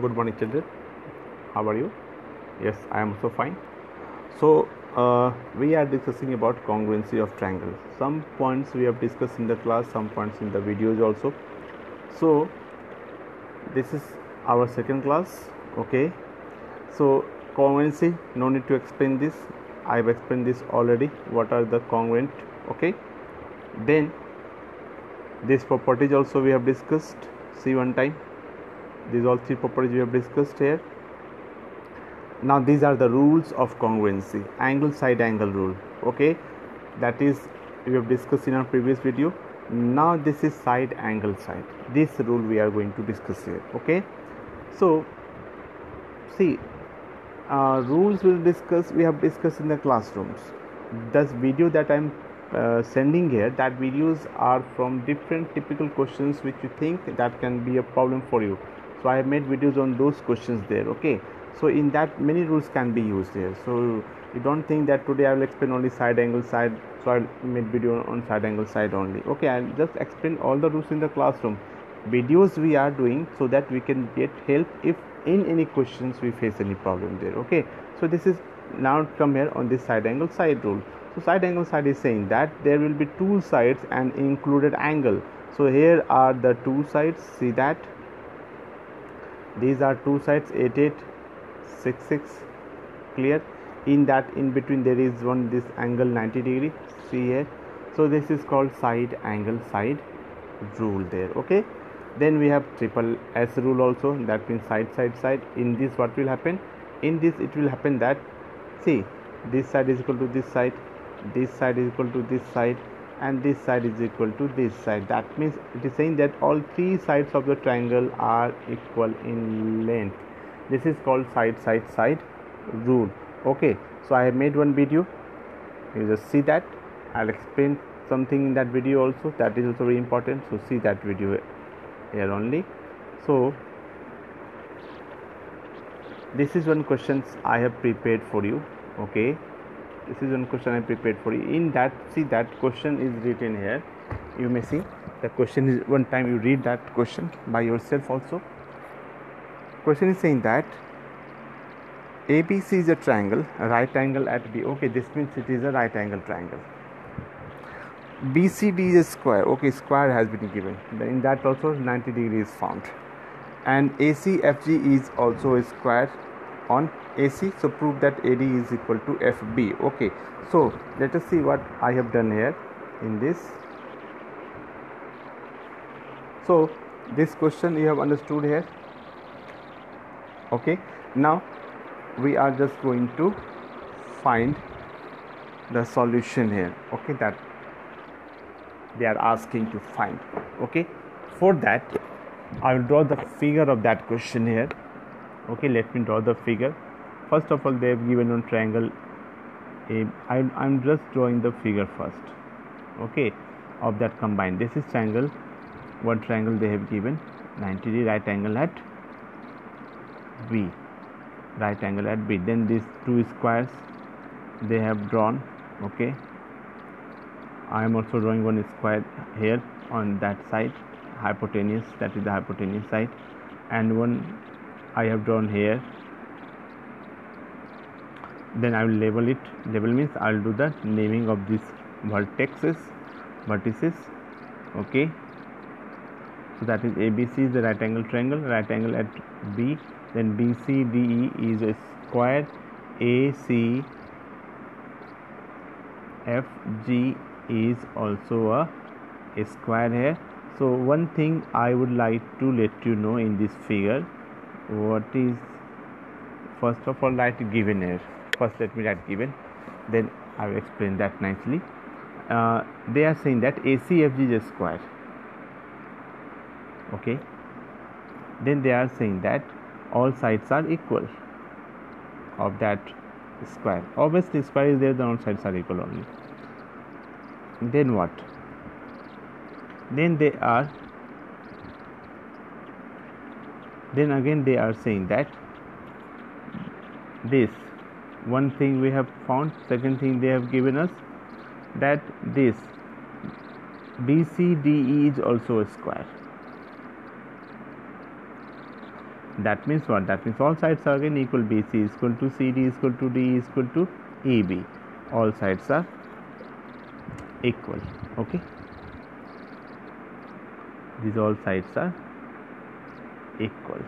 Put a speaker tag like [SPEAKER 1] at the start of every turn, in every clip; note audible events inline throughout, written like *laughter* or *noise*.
[SPEAKER 1] good morning children. How are you? Yes i am also fine. So uh, we are discussing about congruency of triangles. Some points we have discussed in the class some points in the videos also. So this is our second class okay? So congruency no need to explain this. I have explained this already. What are the congruent okay? Then these properties also we have discussed. See one time these all three properties we have discussed here. Now these are the rules of congruency angle side angle rule okay? That is we have discussed in our previous video. Now this is side angle side. This rule we are going to discuss here okay? So see uh, rules will discuss we have discussed in the classrooms. This video that i'm uh, sending here that videos are from different typical questions which you think that can be a problem for you so i have made videos on those questions there okay? So in that many rules can be used there. So you don't think that today i will explain only side angle side so i made video on side angle side only. Okay i'll just explain all the rules in the classroom. Videos we are doing so that we can get help if in any questions we face any problem there okay? So this is now come here on this side angle side rule. So side angle side is saying that there will be two sides and included angle. So here are the two sides. See that these are two sides 8866 clear. In that in between there is one this angle 90 degree see here. So this is called side angle side rule there okay? Then we have triple s rule also that means side side side. In this what will happen? In this it will happen that see this side is equal to this side this side is equal to this side and this side is equal to this side. That means it is saying that all three sides of the triangle are equal in length. This is called side side side rule. Okay so i have made one video. You just see that. I'll explain something in that video also. That is also very important so see that video here only. So this is one questions i have prepared for you. Okay this is one question i prepared for you. In that see that question is written here. You may see the question is one time you read that question by yourself also. Question is saying that abc is a triangle a right angle at b. Okay this means it is a right angle triangle. Bcd is a square. Okay square has been given. In that also 90 degree is found. And acfg is also a square on AC so prove that AD is equal to FB okay so let us see what I have done here in this. So this question you have understood here. Okay now we are just going to find the solution here. Okay that they are asking to find. Okay for that I will draw the figure of that question here okay let me draw the figure. First of all they have given one triangle. A I, i'm just drawing the figure first. Okay of that combined. This is triangle. One triangle they have given. 90 degree right angle at b. Right angle at b. Then these two squares they have drawn. Okay. I am also drawing one square here on that side hypotenuse. That is the hypotenuse side. And one I have drawn here. Then I will label it. Label means I'll do the naming of these vertexes vertices okay? So that is ABC is the right angle triangle right angle at B then BCDE is a square AC FG is also a, a square here. So one thing I would like to let you know in this figure what is first of all write given here first let me write given. Then I will explain that nicely. Uh, they are saying that ACFG is a square. Okay? Then they are saying that all sides are equal of that square. Obviously square is there the all sides are equal only. Then what? Then they are then again they are saying that this one thing we have found second thing they have given us that this BCDE is also a square. That means what? That means all sides are again equal. Bc is equal to cd is equal to d is equal to eb all sides are equal. Okay? These all sides are equal.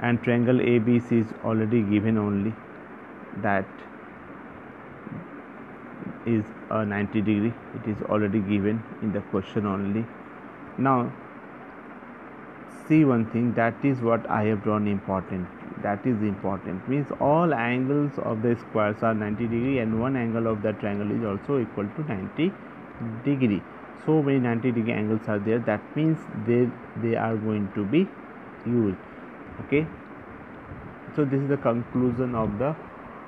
[SPEAKER 1] And triangle abc is already given only that is a 90 degree. It is already given in the question only. Now see one thing that is what I have drawn important. That is important. Means all angles of the squares are 90 degree and one angle of the triangle is also equal to 90 degree so many 90 degree angles are there. That means they they are going to be used. Okay? So this is the conclusion of the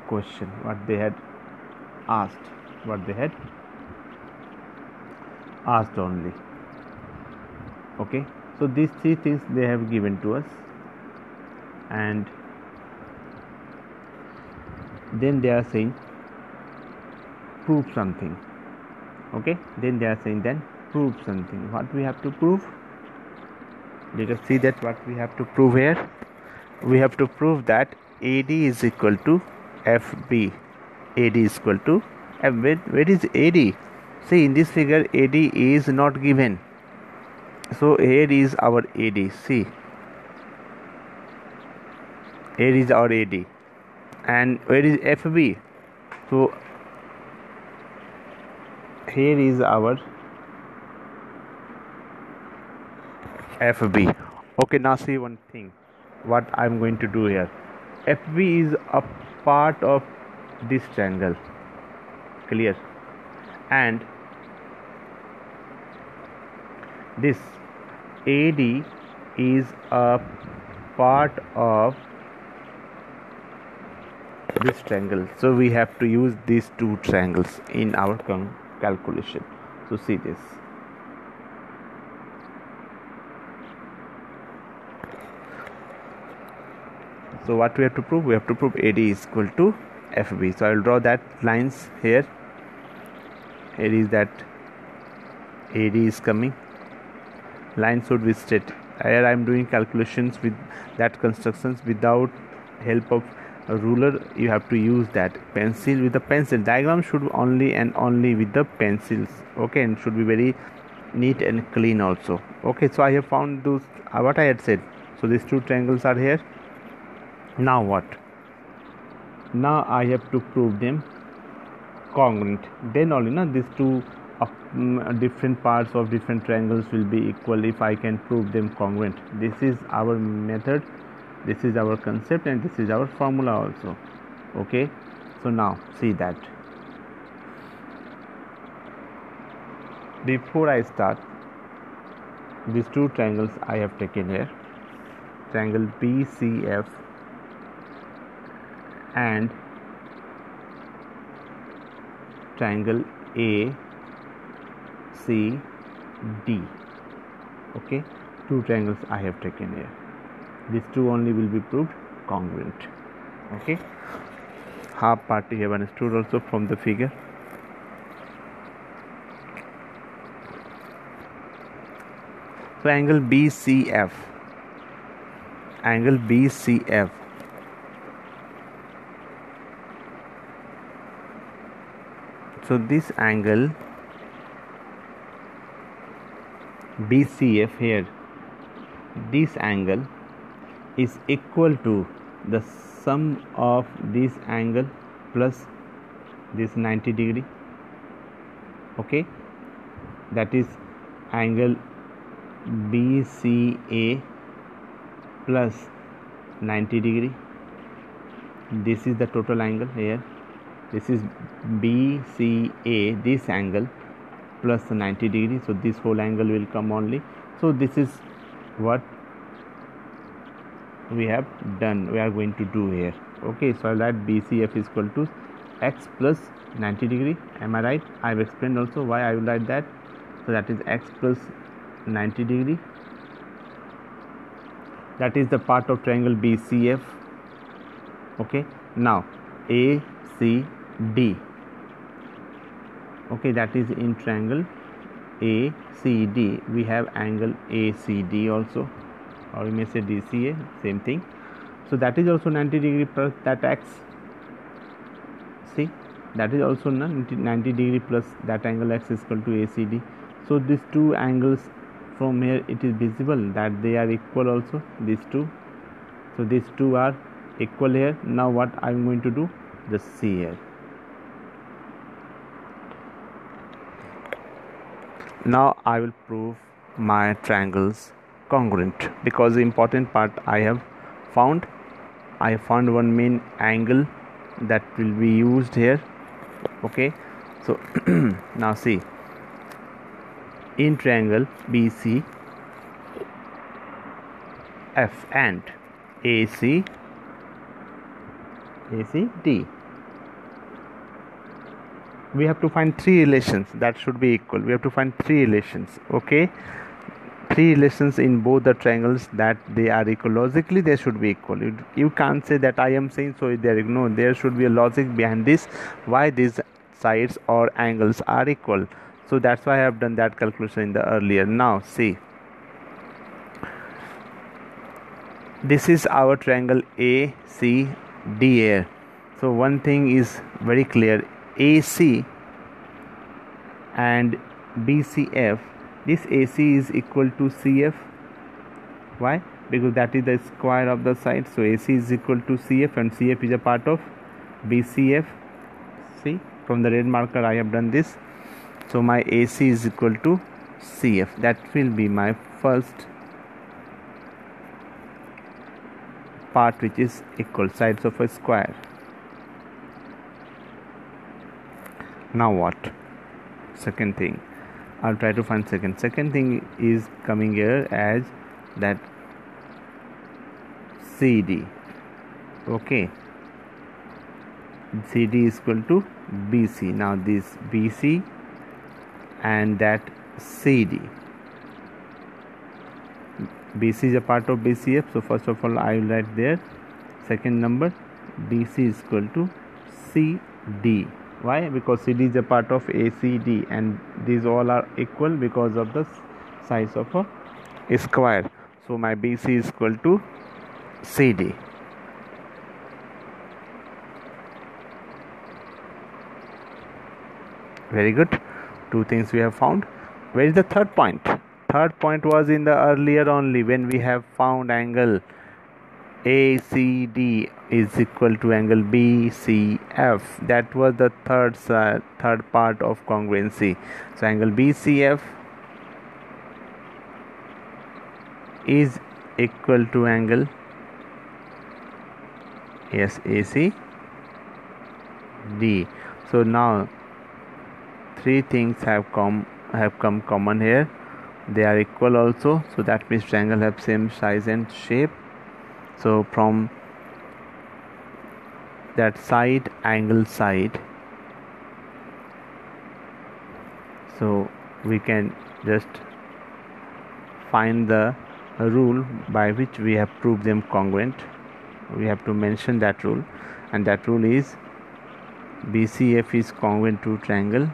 [SPEAKER 1] question what they had asked what they had asked only. Okay? So these three things they have given to us. And then they are saying prove something okay? Then they are saying then prove something. What we have to prove? Let us see that what we have to prove here. We have to prove that AD is equal to FB AD is equal to and where, where is AD see in this figure AD is not given. So here is our AD see? Here is our AD and where is FB so here is our FB okay now see one thing what I'm going to do here. FB is a part of this triangle. Clear? And this AD is a part of this triangle. So we have to use these two triangles in our calculation. So see this. So what we have to prove? We have to prove AD is equal to FB so I will draw that lines here. Here is that AD is coming. Line should be straight. Here I am doing calculations with that constructions without help of ruler you have to use that pencil with the pencil. Diagram should only and only with the pencils okay and should be very neat and clean also. Okay so I have found those uh, what I had said. So these two triangles are here. Now what? Now I have to prove them congruent. Then only now these two of mm, different parts of different triangles will be equal if I can prove them congruent. This is our method this is our concept and this is our formula also. Okay? So now see that. Before I start these two triangles I have taken here. Triangle BCF and triangle A C D. Okay? Two triangles I have taken here these two only will be proved congruent. Okay? Half part you have understood also from the figure. So angle BCF angle BCF so this angle BCF here. This angle is equal to the sum of this angle plus this 90 degree. Okay? That is angle BCA plus 90 degree. This is the total angle here. This is BCA this angle plus 90 degree. So this whole angle will come only. So this is what we have done we are going to do here. Okay so that bcf is equal to x plus 90 degree. Am i right? I have explained also why i will write that. So that is x plus 90 degree. That is the part of triangle bcf okay now a c d. Okay that is in triangle ACD we have angle ACD also or we may say DCA same thing. So that is also 90 degree plus that x see that is also 90 degree plus that angle x is equal to ACD so these two angles from here it is visible that they are equal also these two. So these two are equal here. Now what I'm going to do? Just see here. Now I will prove my triangles congruent because the important part I have found I found one main angle that will be used here okay? So *clears throat* now see in triangle BC F and AC ACD we have to find three relations that should be equal. We have to find three relations okay three relations in both the triangles that they are equal. Logically they should be equal. You, you can't say that i am saying so there no there should be a logic behind this why these sides or angles are equal. So that's why i have done that calculation in the earlier. Now see. This is our triangle a c d here so one thing is very clear. AC and BCF this AC is equal to CF why? Because that is the square of the side. So AC is equal to CF and CF is a part of BCF see from the red marker I have done this. So my AC is equal to CF that will be my first part which is equal sides of a square. Now what? Second thing I'll try to find second. Second thing is coming here as that CD okay. CD is equal to BC now this BC and that CD BC is a part of BCF so first of all I will write there. Second number BC is equal to CD why? Because cd is a part of acd and these all are equal because of the size of a square. So my bc is equal to cd very good. Two things we have found. Where is the third point? Third point was in the earlier only when we have found angle ACD is equal to angle BCF. That was the third uh, third part of congruency. So angle BCF is equal to angle yes. So now three things have come have come common here. They are equal also. So that means triangle have same size and shape so from that side angle side so we can just find the rule by which we have proved them congruent. We have to mention that rule and that rule is BCF is congruent to triangle.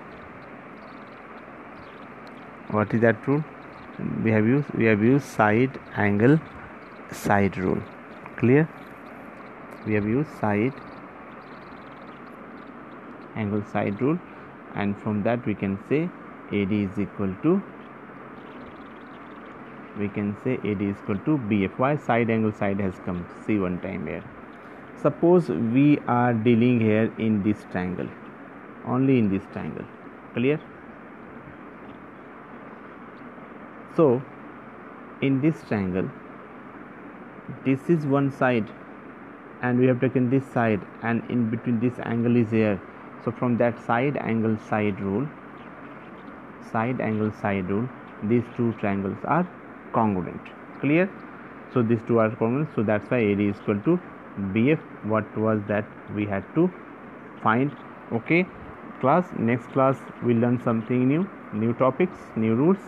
[SPEAKER 1] What is that rule? We have used we have used side angle side rule clear. We have used side angle side rule. And from that we can say AD is equal to we can say AD is equal to BF why side angle side has come see one time here. Suppose we are dealing here in this triangle only in this triangle clear? So in this triangle this is one side and we have taken this side and in between this angle is here. So from that side angle side rule side angle side rule these two triangles are congruent. Clear? So these two are congruent. So that's why AD is equal to BF what was that? We had to find. Okay. Class next class we learn something new new topics new rules.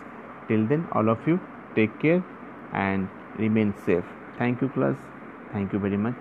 [SPEAKER 1] Till then all of you take care and remain safe thank you class. Thank you very much